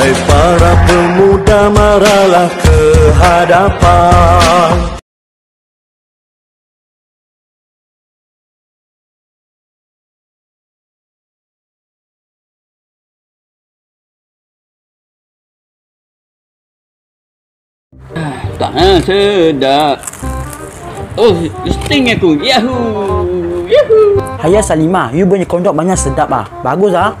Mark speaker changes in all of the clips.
Speaker 1: Hai para pemuda maralah ke hadapan
Speaker 2: Tak ha, sedap. Oh, sting aku. Yahoo! Yahoo!
Speaker 3: Hayya Salimah, you punya kondok banyak sedap ah. Bagus ah.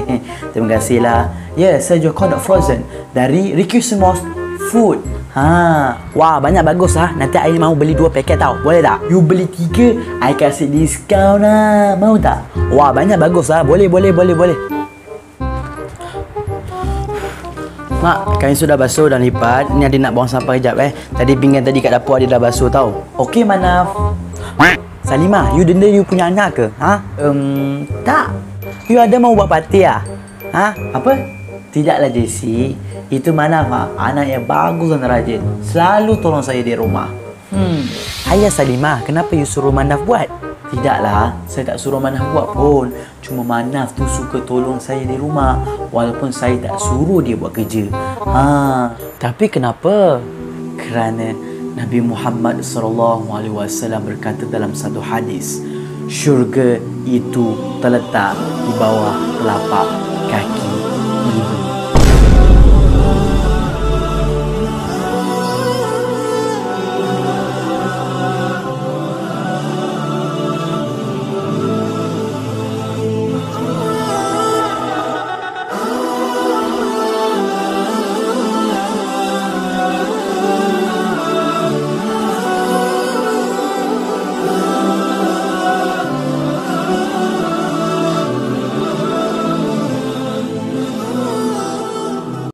Speaker 3: Terima kasih lah. Ya, yeah, saya jual kondok frozen dari Ricky Simos Food. Ha, wah banyak bagus ah. Nanti I mau beli dua paket tau. Boleh tak? You beli tiga, I kasih diskaun lah. Mau tak? Wah banyak bagus ah. Boleh, boleh, boleh, boleh. Mak, kain sudah basuh dan lipat. Ni ada nak buang sampah kejap eh. Tadi pinggan tadi kat dapur ada dah basuh tau. Okey, Manaf. Salimah, you denda you punya anak ke? Ha? Um, tak. You ada mau buat parti ah? Ha? Apa? Tidaklah JC. Itu Manaf ha? anak yang bagus dan rajin. Selalu tolong saya di rumah. Hmm. Ayah Salimah, kenapa you suruh Manaf buat? Tidaklah, saya tak suruh Manaf buat pun. Cuma Manaf tu suka tolong saya di rumah walaupun saya tak suruh dia buat kerja. Ha, tapi kenapa? Kerana Nabi Muhammad sallallahu alaihi wasallam berkata dalam satu hadis, syurga itu terletak di bawah telapak kaki